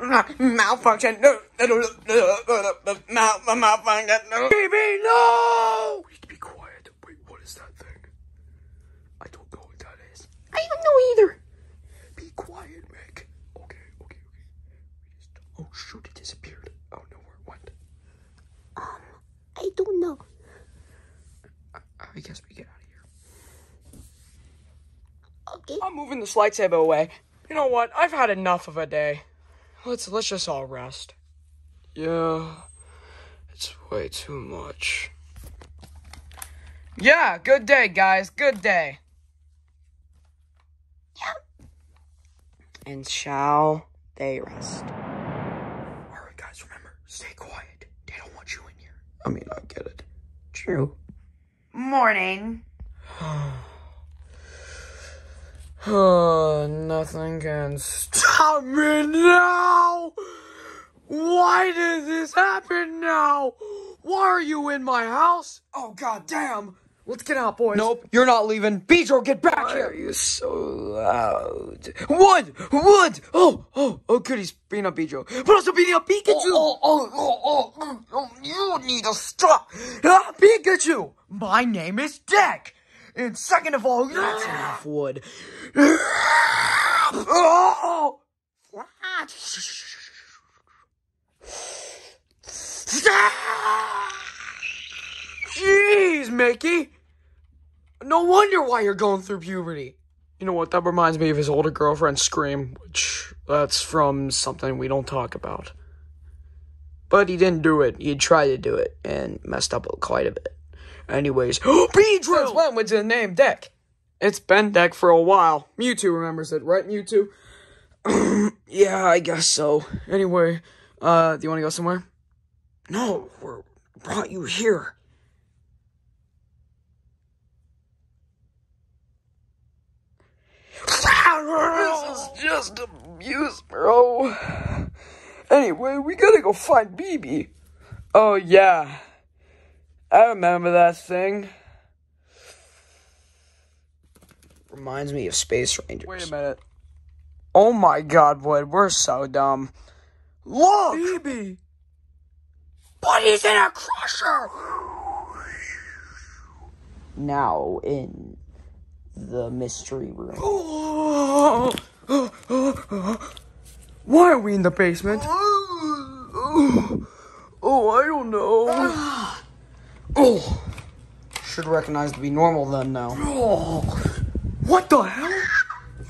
malfunction. Mal malfunction. Baby, no! We need to be quiet. Wait, what is that thing? I don't know what that is. I don't know either. Be quiet, Rick. Okay, okay, okay. Just... Oh, shoot, it disappeared. Oh, no, where it went. Um, I don't know. I guess we get out of here. Okay. I'm moving this lightsaber away. You know what? I've had enough of a day. Let's let's just all rest. Yeah, it's way too much. Yeah, good day, guys. Good day. And shall they rest? All right, guys, remember, stay quiet. They don't want you in here. I mean, I get it. True. Morning. Nothing can stop me now. Why did this happen now? Why are you in my house? Oh god damn. Let's get out, boys. Nope, you're not leaving. Pedro, get back Why here. are you so loud? Wood! Wood! Oh, oh, oh, good, he's beating up Pedro. But also beating up Pikachu! Oh, oh, oh, oh, oh, oh, you need to stop! Ah, Pikachu! My name is Deck! And second of all, that's enough wood. oh! Jeez, Mickey! No wonder why you're going through puberty. You know what? That reminds me of his older girlfriend Scream, which that's from something we don't talk about. But he didn't do it. He tried to do it and messed up quite a bit. Anyways, Pedro! Since when was the name Deck? It's been Deck for a while. Mewtwo remembers it, right, Mewtwo? yeah, I guess so. Anyway, uh, do you want to go somewhere? No, we brought you here. This is just abuse, bro. Anyway, we gotta go find BB. Oh, yeah. I remember that thing. Reminds me of Space Rangers. Wait a minute. Oh my god, Wood, we're so dumb. Look! Baby! But he's in a crusher! Now in the mystery room. Why are we in the basement? Oh, I don't know. Ah! Oh! Should recognize to be normal then now. Oh, what the hell?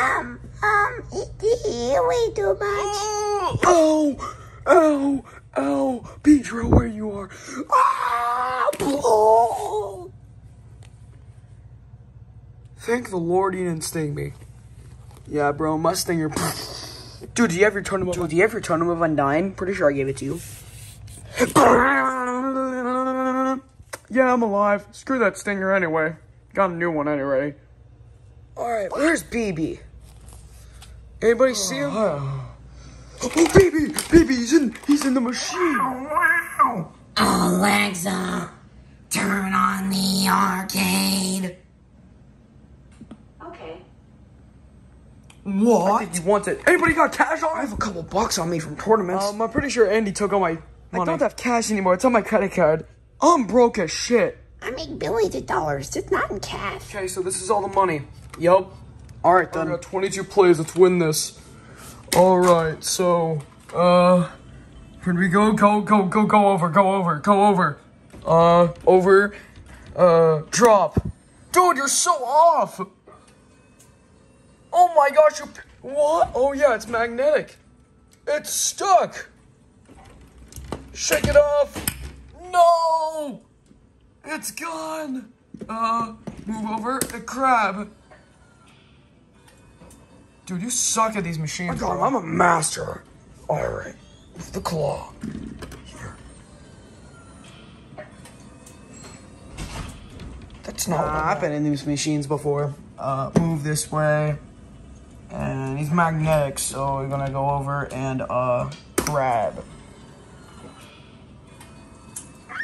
Um, um, way too much. Oh, ow, ow, Pedro, where you are? Ah, oh. Thank the Lord you didn't sting me. Yeah, bro, my stinger. Dude, do you have your totem? Dude, do you have your totem of Undying? Pretty sure I gave it to you. Yeah, I'm alive. Screw that stinger anyway. Got a new one anyway. Alright, where's BB? Anybody see him? Oh, baby, baby, he's in, he's in the machine. Wow! Alexa, turn on the arcade. Okay. What? You want it? Anybody got cash on? I have a couple bucks on me from tournaments. Um, I'm pretty sure Andy took all my money. I don't have cash anymore. It's on my credit card. I'm broke as shit. I make billions of dollars, just not in cash. Okay, so this is all the money. yup. Alright I then. got 22 plays. Let's win this. All right, so uh, where do we go? Go, go, go, go over, go over, go over. Uh, over. Uh, drop. Dude, you're so off. Oh my gosh, you. What? Oh yeah, it's magnetic. It's stuck. Shake it off. No! It's gone. Uh, move over. The crab. Dude, you suck at these machines. I'm a master. Alright. The claw. Here. That's not Uh, I've been in these machines before. Uh, move this way. And he's magnetic, so we're gonna go over and, uh, grab.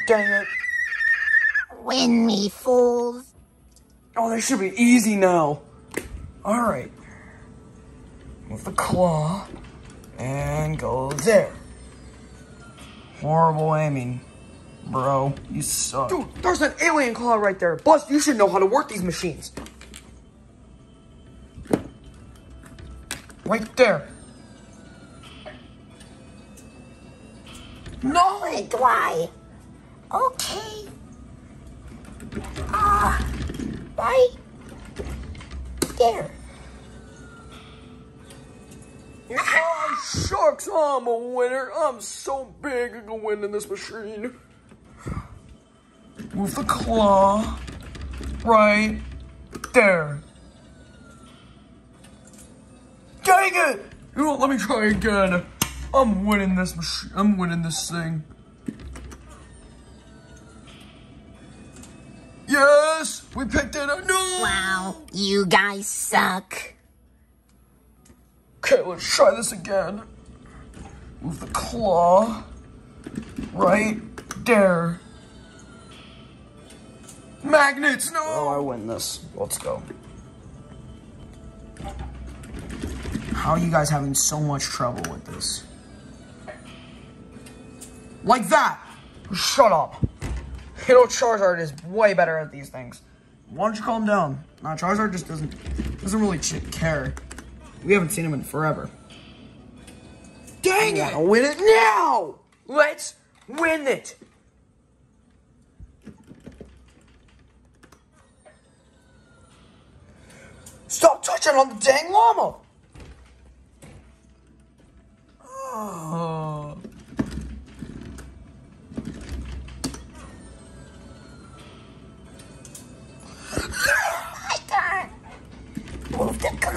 Dang it. Win me, fools. Oh, this should be easy now. Alright. With the claw. And and go there. Horrible aiming, bro. You suck. Dude, there's an alien claw right there. Plus, you should know how to work these machines. Right there. No! Where do I? Okay. Ah, right there. Oh, shucks, I'm a winner. I'm so big I can win in this machine. With the claw. Right there. Dang it! You know what, let me try again. I'm winning this machine. I'm winning this thing. We picked it up. No! Wow, you guys suck. Okay, let's try this again. Move the claw. Right there. Magnets, no! Oh, I win this. Let's go. How are you guys having so much trouble with this? Like that! Shut up. You know, Charizard is way better at these things. Why don't you calm down? Nah, Charizard just doesn't doesn't really ch- care. We haven't seen him in forever. Dang it! I'll win it now! Let's win it! Stop touching on the dang llama! Oh.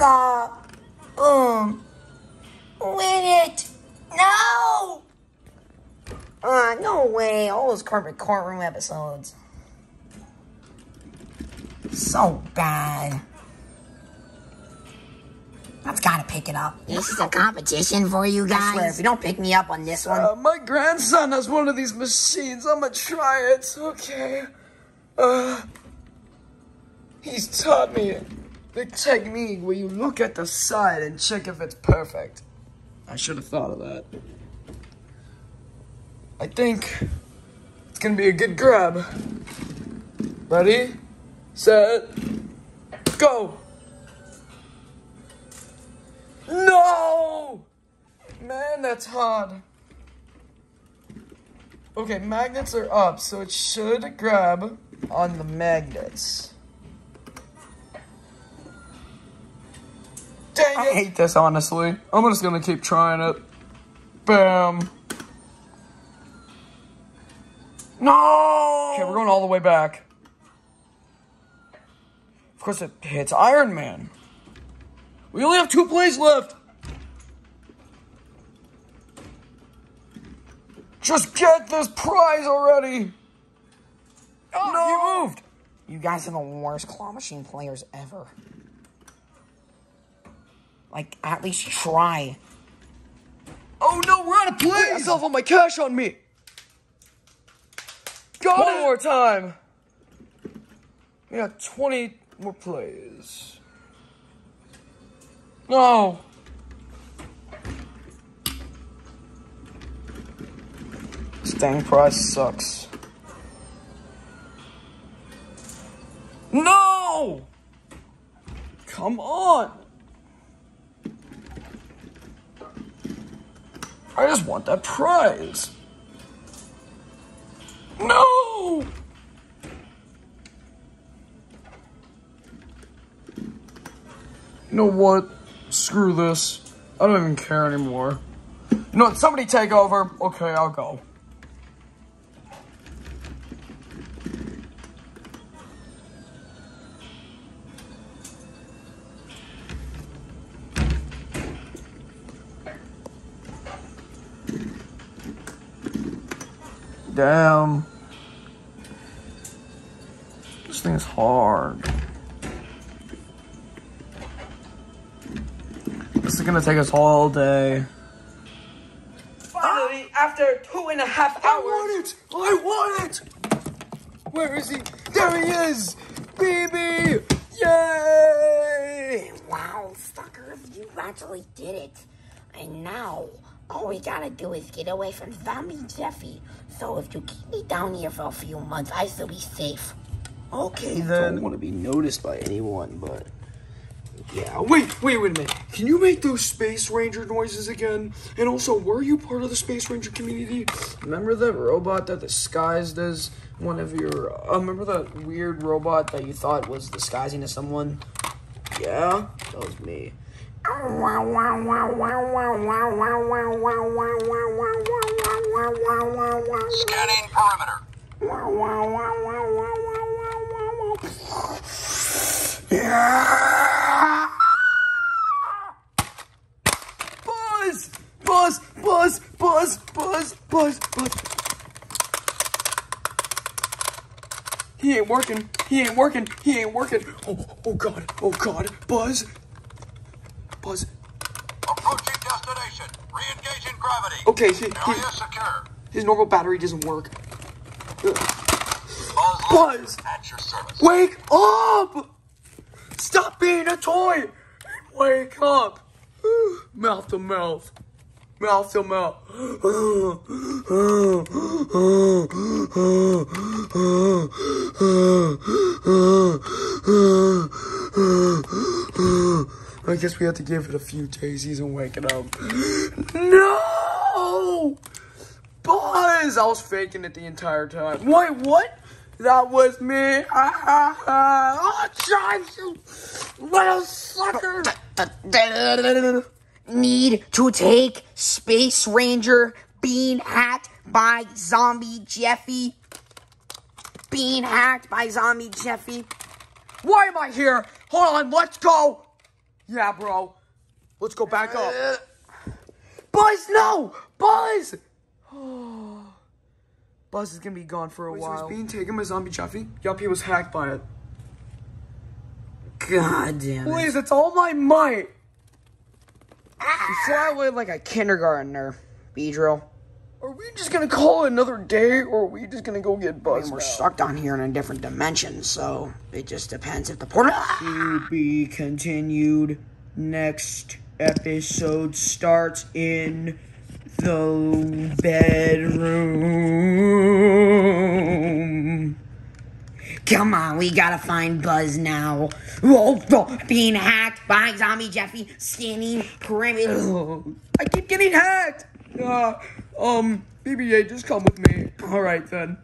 The claw. Boom. Win it. No. Ah, no way. All those carpet courtroom episodes. So bad. I've got to pick it up. This is a competition for you guys. I swear, if you don't pick me up on this one, Uh, my grandson has one of these machines. I'm gonna try it. Okay. Uh, he's taught me the technique where you look at the side and check if it's perfect. I should have thought of that. I think it's gonna be a good grab. Ready, set, go. No! Man, that's hard. Okay, magnets are up, so it should grab on the magnets. I hate this, honestly. I'm just gonna keep trying it. Bam. No! Okay, we're going all the way back. Of course, it hits Iron Man. We only have two plays left. Just get this prize already. Oh, no. you moved. You guys are the worst claw machine players ever. Like, at least try. Oh no, we're out of plays. I still have all my cash on me. Go one more time. We got 20 more plays. No. Staying price sucks. No! Come on! I just want that prize. No! You know what? Screw this. I don't even care anymore. You know what? Somebody take over. Okay, I'll go. Damn. This thing is hard. This is gonna take us all day. Finally, after two and a half hours. I want it! I want it! Where is he? There he is! Baby! Yay! Wow, suckers, you actually did it. And now, All we gotta do is get away from Zombie Jeffy. So if you keep me down here for a few months, I still be safe. Okay then. I don't want to be noticed by anyone, but yeah. Wait, wait, wait a minute. Can you make those Space Ranger noises again? And also, were you part of the Space Ranger community? Remember that robot that disguised as one of your. Uh, remember that weird robot that you thought was disguising as someone? Yeah, that was me. Scanning perimeter. Buzz! Buzz! Buzz! Buzz! Buzz! Buzz! Buzz! He ain't working. He ain't working. He ain't working. Oh, oh God. Oh God. Buzz. Buzz. Approaching destination. Re-engaging gravity. Okay, he, he, secure. his normal battery doesn't work. Ugh. Buzz, Buzz! at your service. Wake up! Stop being a toy! Wake up! Mouth to mouth. Mouth to mouth. I guess we have to give it a few days and wake it up. No! Buzz! I was faking it the entire time. Wait, what? That was me. Ha ha! Oh, Charles, you little sucker. Need to take Space Ranger being hacked by Zombie Jeffy. Being hacked by Zombie Jeffy. Why am I here? Hold on, let's go. Yeah, bro. Let's go back up. Uh, Buzz, no! Buzz! Buzz is gonna be gone for a while. he's being taken by Zombie Jeffy? Yup, he was hacked by it. God damn it. Please, it's all my might. You fly away like a kindergartner, Beedrill. Are we just gonna call it another day, or are we just gonna go get Buzz? And we're now? stuck down here in a different dimension, so it just depends if the portal. To be continued. Next episode starts in the bedroom. Come on, we gotta find Buzz now. Whoa, whoa, being hacked by Zombie Jeffy, skinny, perimeter. I keep getting hacked. Uh, um, BB-8, just come with me. All right then.